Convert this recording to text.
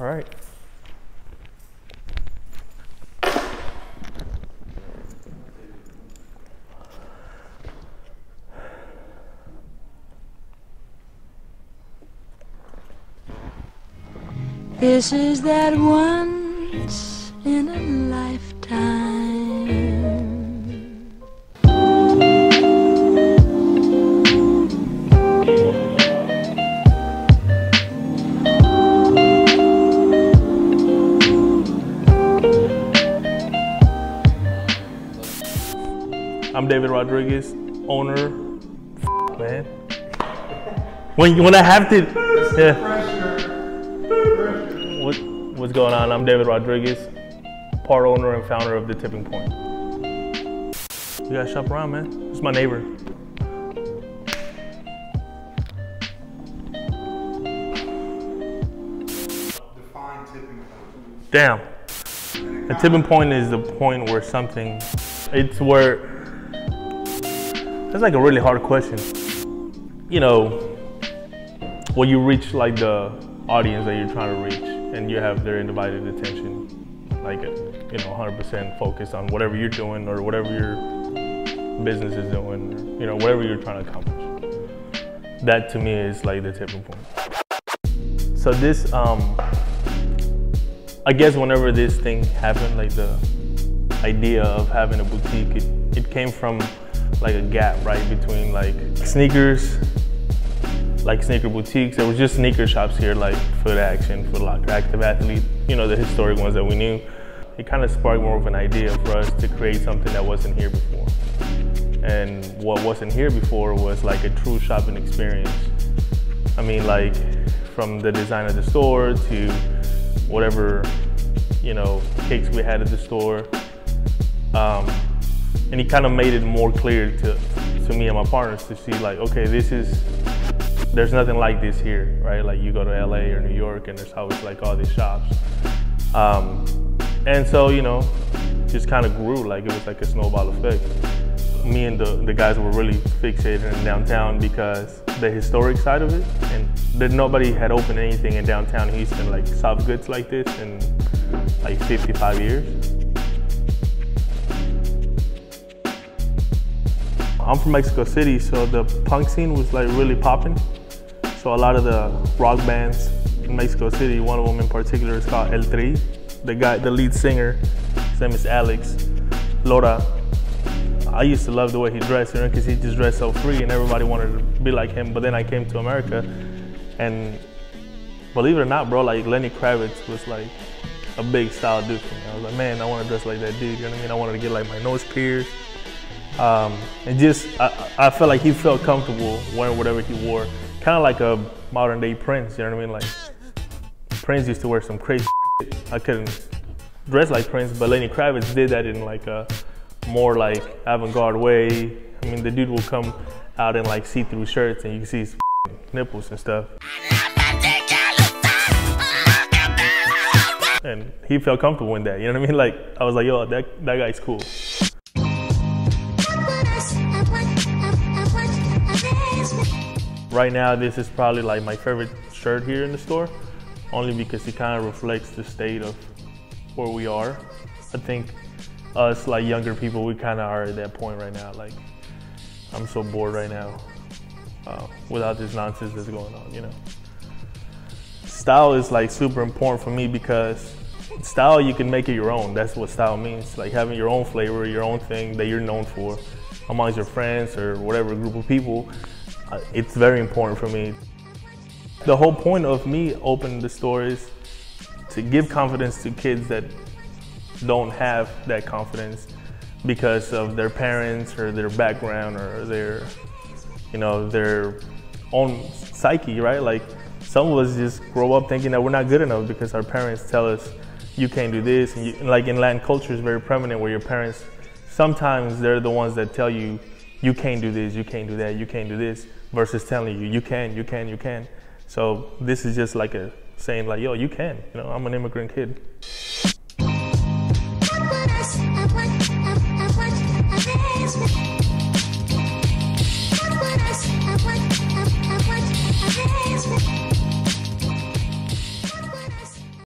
All right. This is that once I'm David Rodriguez, owner. Man, when you when I have to, yeah. What what's going on? I'm David Rodriguez, part owner and founder of the Tipping Point. You gotta shop around, man. It's my neighbor. Define tipping point. Damn. A tipping point is the point where something, it's where, that's like a really hard question. You know, when you reach like the audience that you're trying to reach and you have their undivided attention, like, you know, 100% focused on whatever you're doing or whatever your business is doing, or, you know, whatever you're trying to accomplish. That to me is like the tipping point. So this, um, I guess whenever this thing happened, like the idea of having a boutique, it, it came from like a gap, right, between like sneakers, like sneaker boutiques. There was just sneaker shops here, like Foot Action, Foot Locker, Active Athlete, you know, the historic ones that we knew. It kind of sparked more of an idea for us to create something that wasn't here before. And what wasn't here before was like a true shopping experience. I mean, like from the design of the store to whatever, you know, cakes we had at the store. Um, and he kind of made it more clear to, to me and my partners to see like, okay, this is, there's nothing like this here, right? Like you go to LA or New York and there's always like all these shops. Um, and so, you know, just kind of grew like it was like a snowball effect. Me and the, the guys were really fixated in downtown because the historic side of it and that nobody had opened anything in downtown Houston like soft goods like this in like 55 years. I'm from Mexico City, so the punk scene was like really popping. So a lot of the rock bands in Mexico City, one of them in particular is called El Tri. The guy, the lead singer, his name is Alex Lora. I used to love the way he dressed, you know, because he just dressed so free and everybody wanted to be like him. But then I came to America and believe it or not, bro, like Lenny Kravitz was like a big style dude for me. I was like, man, I want to dress like that dude. You know what I mean? I wanted to get like my nose pierced. Um, and just, I, I felt like he felt comfortable wearing whatever he wore. Kind of like a modern day Prince, you know what I mean? Like, Prince used to wear some crazy shit. I couldn't dress like Prince, but Lenny Kravitz did that in like a more like avant-garde way. I mean, the dude will come out in like see-through shirts and you can see his nipples and stuff. And he felt comfortable in that, you know what I mean? Like, I was like, yo, that, that guy's cool. Right now, this is probably like my favorite shirt here in the store, only because it kind of reflects the state of where we are. I think us, like younger people, we kind of are at that point right now. Like, I'm so bored right now uh, without this nonsense that's going on, you know. Style is like super important for me because style you can make it your own. That's what style means. Like having your own flavor, your own thing that you're known for amongst your friends or whatever group of people. Uh, it's very important for me. The whole point of me opening the store is to give confidence to kids that don't have that confidence because of their parents or their background or their, you know, their own psyche, right? Like some of us just grow up thinking that we're not good enough because our parents tell us you can't do this. And, you, like in Latin culture, it's very prominent where your parents sometimes they're the ones that tell you you can't do this, you can't do that, you can't do this, versus telling you you can, you can, you can. So this is just like a saying like, yo, you can. You know, I'm an immigrant kid.